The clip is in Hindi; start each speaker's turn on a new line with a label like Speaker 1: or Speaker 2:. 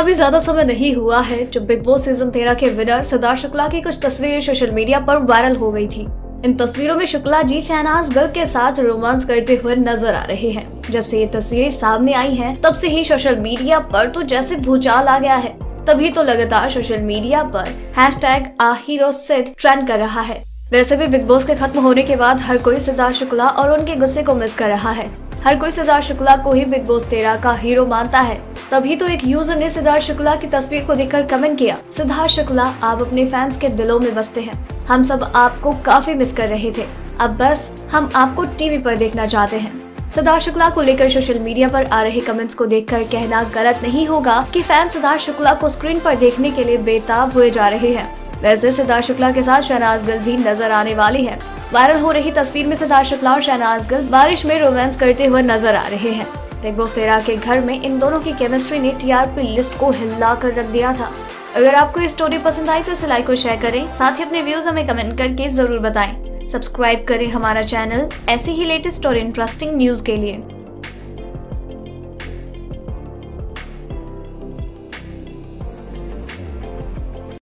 Speaker 1: अभी ज़्यादा समय नहीं हुआ है जब बिग बॉस सीज़न तेरह के विनर सिद्धार्थ शुक्ला की कुछ तस्वीरें सोशल मीडिया पर वायरल हो गई थी। इन तस्वीरों में शुक्ला जी शहनाज गिल के साथ रोमांस करते हुए नज़र आ रहे हैं। जब से ये तस्वीरें सामने आई हैं, तब से ही सोशल मीडिया पर तो जैसे भूचाल आ गया है। तभी तो लगातार सोशल मीडिया पर हैश टैग आ हीरो ट्रेंड कर रहा है। वैसे भी बिग बॉस के खत्म होने के बाद हर कोई सिद्धार्थ शुक्ला और उनके गुस्से को मिस कर रहा है। हर कोई सिद्धार्थ शुक्ला को ही बिग बॉस तेरह का हीरो मानता है। तभी तो एक यूज़र ने सिद्धार्थ शुक्ला की तस्वीर को देखकर कमेंट किया, सिद्धार्थ शुक्ला, आप अपने फैंस के दिलों में बसते हैं। हम सब आपको काफ़ी मिस कर रहे थे। अब बस, हम आपको टीवी पर देखना चाहते हैं। सिद्धार्थ शुक्ला को लेकर सोशल मीडिया पर आ रहे कमेंट्स को देखकर कहना गलत नहीं होगा कि फ़ैन सिद्धार्थ शुक्ला को स्क्रीन पर देखने के लिए बेताब हुए जा रहे हैं। वैसे सिद्धार्थ शुक्ला के साथ शहनाज गिल भी नज़र आने वाली है। वायरल हो रही तस्वीर में सिद्धार्थ शुक्ला और शहनाज गिल बारिश में रोमांस करते हुए नज़र आ रहे हैं। बिग बॉस तेरह के घर में इन दोनों की केमिस्ट्री ने टीआरपी लिस्ट को हिला कर रख दिया था। अगर आपको ये स्टोरी पसंद आई तो इसे लाइक और शेयर करें। साथ ही अपने व्यूज़ हमें कमेंट करके ज़रूर बताएँ। सब्सक्राइब करें हमारा चैनल ऐसे ही लेटेस्ट और इंटरेस्टिंग न्यूज़ के लिए।